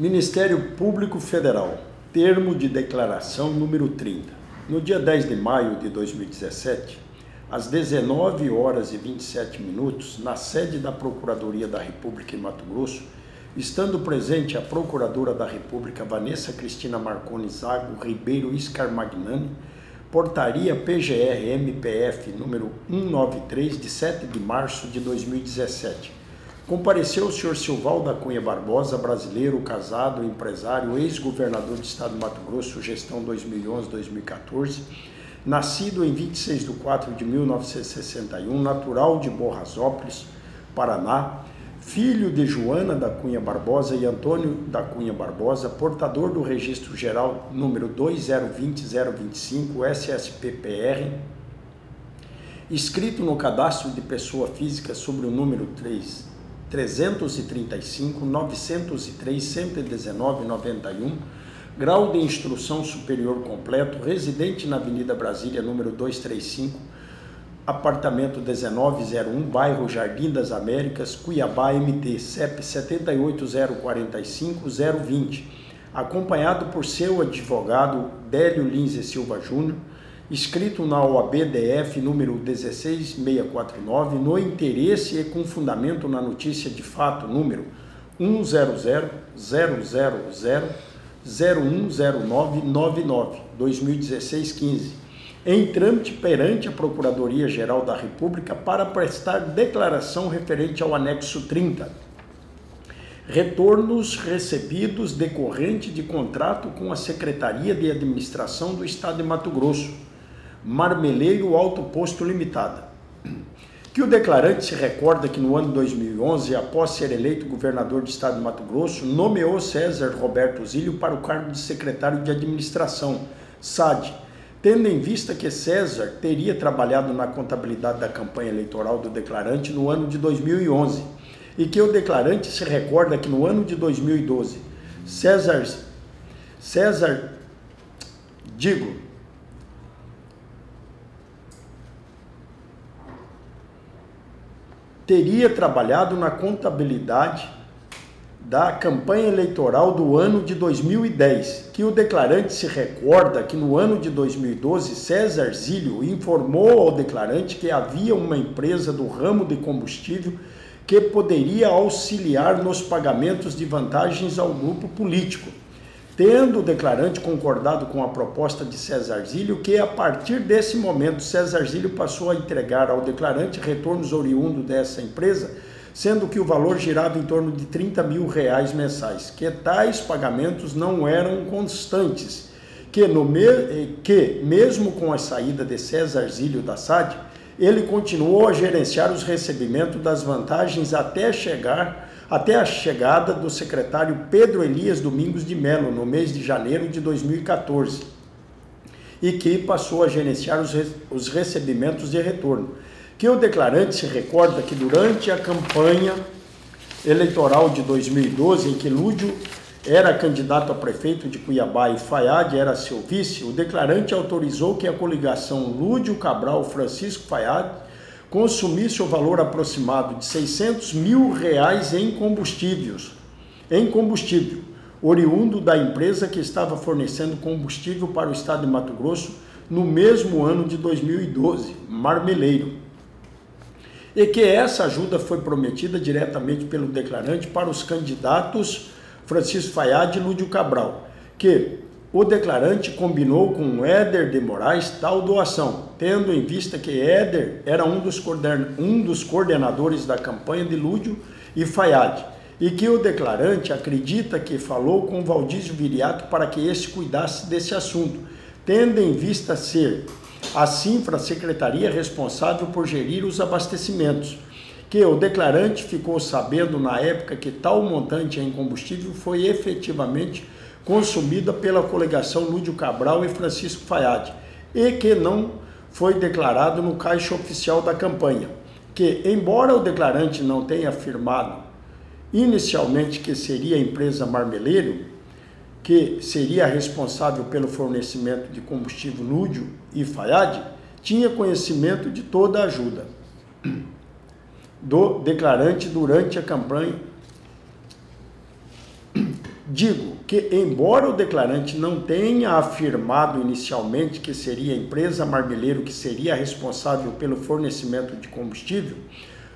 Ministério Público Federal, termo de declaração número 30. No dia 10 de maio de 2017, às 19 horas e 27 minutos, na sede da Procuradoria da República em Mato Grosso, estando presente a Procuradora da República Vanessa Cristina Marconi Zago Ribeiro Iscarmagnani, portaria PGR-MPF número 193 de 7 de março de 2017 compareceu o senhor Silval da Cunha Barbosa, brasileiro, casado, empresário, ex-governador do estado de Mato Grosso, gestão 2011-2014, nascido em 26 de 4 de 1961, natural de Borrasópolis, Paraná, filho de Joana da Cunha Barbosa e Antônio da Cunha Barbosa, portador do registro geral número 2020025 SSPPR, inscrito no cadastro de pessoa física sobre o número 3 335, 903, 119, 91, grau de instrução superior completo, residente na Avenida Brasília, número 235, apartamento 1901, bairro Jardim das Américas, Cuiabá, MT, CEP 78045-020, acompanhado por seu advogado Délio Lins e Silva Júnior, escrito na OAB-DF número 16649, no interesse e com fundamento na notícia de fato número 100.000.010999, 2016-15, em trâmite perante a Procuradoria-Geral da República para prestar declaração referente ao anexo 30. Retornos recebidos decorrente de contrato com a Secretaria de Administração do Estado de Mato Grosso Marmeleiro Alto Posto Limitada. Que o declarante se recorda que no ano 2011, após ser eleito governador do estado de Mato Grosso, nomeou César Roberto Zílio para o cargo de secretário de administração, SAD, tendo em vista que César teria trabalhado na contabilidade da campanha eleitoral do declarante no ano de 2011 e que o declarante se recorda que no ano de 2012, César César digo, teria trabalhado na contabilidade da campanha eleitoral do ano de 2010, que o declarante se recorda que no ano de 2012 César Zílio informou ao declarante que havia uma empresa do ramo de combustível que poderia auxiliar nos pagamentos de vantagens ao grupo político tendo o declarante concordado com a proposta de César Zílio, que a partir desse momento César Zílio passou a entregar ao declarante retornos oriundos dessa empresa, sendo que o valor girava em torno de 30 mil reais mensais, que tais pagamentos não eram constantes, que, no me, eh, que mesmo com a saída de César Zílio da SAD, ele continuou a gerenciar os recebimentos das vantagens até chegar até a chegada do secretário Pedro Elias Domingos de Melo, no mês de janeiro de 2014, e que passou a gerenciar os, os recebimentos de retorno. Que o declarante se recorda que durante a campanha eleitoral de 2012, em que Lúdio era candidato a prefeito de Cuiabá e Fayad era seu vice, o declarante autorizou que a coligação Lúdio Cabral Francisco Fayad consumisse o valor aproximado de 600 mil reais em combustíveis, em combustível, oriundo da empresa que estava fornecendo combustível para o estado de Mato Grosso no mesmo ano de 2012, Marmeleiro. E que essa ajuda foi prometida diretamente pelo declarante para os candidatos Francisco Fayad e Lúdio Cabral, que o declarante combinou com Éder de Moraes tal doação, tendo em vista que Éder era um dos, um dos coordenadores da campanha de Lúdio e Fayad, e que o declarante acredita que falou com Valdísio Viriato para que este cuidasse desse assunto, tendo em vista ser a Sinfra secretaria responsável por gerir os abastecimentos, que o declarante ficou sabendo na época que tal montante em combustível foi efetivamente consumida pela coligação Lúdio Cabral e Francisco Fayad, e que não foi declarado no caixa oficial da campanha, que, embora o declarante não tenha afirmado inicialmente que seria a empresa Marmeleiro, que seria responsável pelo fornecimento de combustível Lúdio e Fayad, tinha conhecimento de toda a ajuda do declarante durante a campanha Digo que, embora o declarante não tenha afirmado inicialmente que seria a empresa Marmeleiro que seria responsável pelo fornecimento de combustível,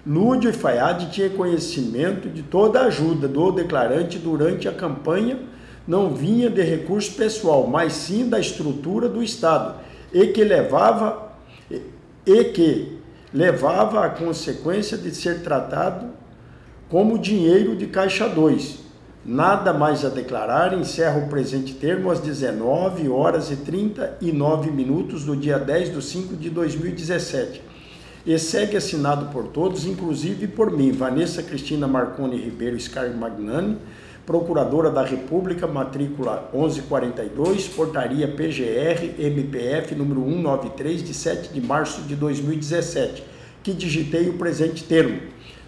Lúdio e Fayad tinham conhecimento de toda a ajuda do declarante durante a campanha, não vinha de recurso pessoal, mas sim da estrutura do Estado, e que levava e que levava a consequência de ser tratado como dinheiro de caixa 2 Nada mais a declarar, encerro o presente termo às 19 horas e 39 minutos do dia 10 de 5 de 2017. E segue assinado por todos, inclusive por mim, Vanessa Cristina Marconi Ribeiro Scar Magnani, Procuradora da República, matrícula 1142, portaria PGR MPF número 193, de 7 de março de 2017, que digitei o presente termo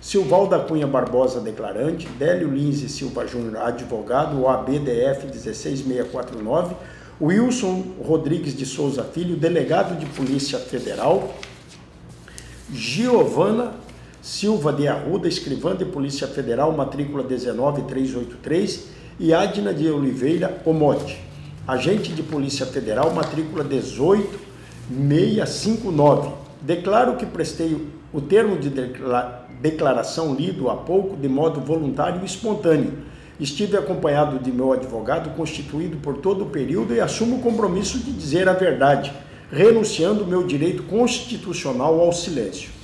Silval da Cunha Barbosa, declarante, Délio Lins e Silva Júnior, advogado, OABDF 16649, Wilson Rodrigues de Souza Filho, delegado de Polícia Federal, Giovana Silva de Arruda, escrivã de Polícia Federal, matrícula 19383, e Adna de Oliveira Omote, agente de Polícia Federal, matrícula 18659. Declaro que prestei o termo de declaração lido há pouco de modo voluntário e espontâneo. Estive acompanhado de meu advogado, constituído por todo o período, e assumo o compromisso de dizer a verdade, renunciando meu direito constitucional ao silêncio.